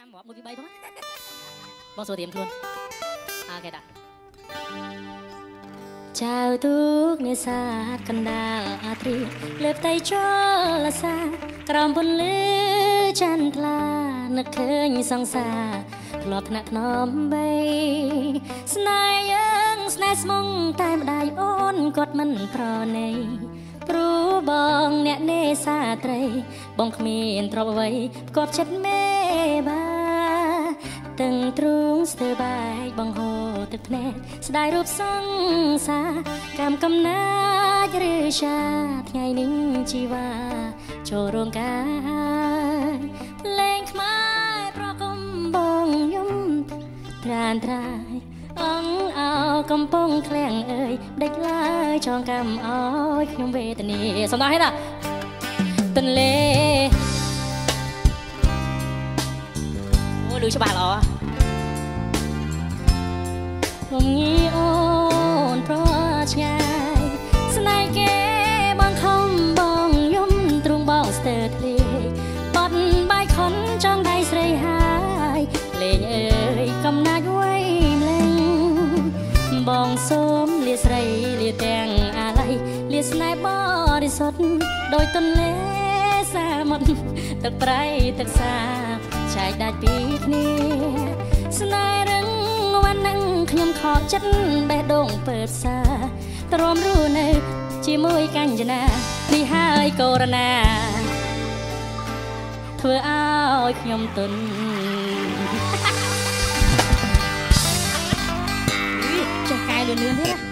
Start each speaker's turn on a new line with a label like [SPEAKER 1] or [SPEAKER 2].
[SPEAKER 1] ចាំរាប់1 2 3ផងបងសួរត្រៀមខ្លួនអូខេតាចៅទូកនេសាទកណ្ដាលអាត្រីលើផ្ទៃជលសាក្រោមពន្លឺចន្ទថ្លានឹកឃើញសង្សារធ្លាប់ថ្នាក់ថ្នមបីស្នេហ៍យើងស្នេហ៍ស្មុងតែម្ដាយអូនគាត់មិនប្រណីព្រោះបងអ្នកនេសាត្រីបងគ្មានទ្រព្យអ្វីផ្គប់ចិត្តមេបា តឹងទ្រូងស្ទើរបែកបងហូរទឹកភ្នែកស្ដាយរូបសង្សារកម្មកំណាចឬជាថ្ងៃនេះជីវ៉ាចូលរោងការលេងខ្មែរប្រកំបងយំត្រានត្រាយអងអោកំពុងក្លៀងអើយដេចឡើយចងកម្មអោយខ្ញុំវេទនាសំដៅហេតាទន្លេ អូឮច្បាស់ល្អងងីអូនប្រឆ្ងាយស្នេហ៍គេបងខំបងយំទ្រង់បងស្ទើរធ្លាយបាត់បាយខុនចង់ដៃស្រីហើយលេងអើយកំណាច់វៃម្លេងបងសូមលាស្រីលាទាំងអាល័យលាស្នេហ៍បរិសុទ្ធដោយទន្លេសាមុទ្រទឹកប្រៃទឹកសា ឆែកដាច់ពីគ្នាស្នេហ៍រឹងវណ្ណនឹងខ្ញុំខកចិត្តបេះដូងពើផ្សាទ្រាំរស់នៅ ជាមួយកញ្ចនានេះហើយកូរណាធ្វើឲ្យខ្ញុំទុនចេះកាយលឿនលឿនទេណា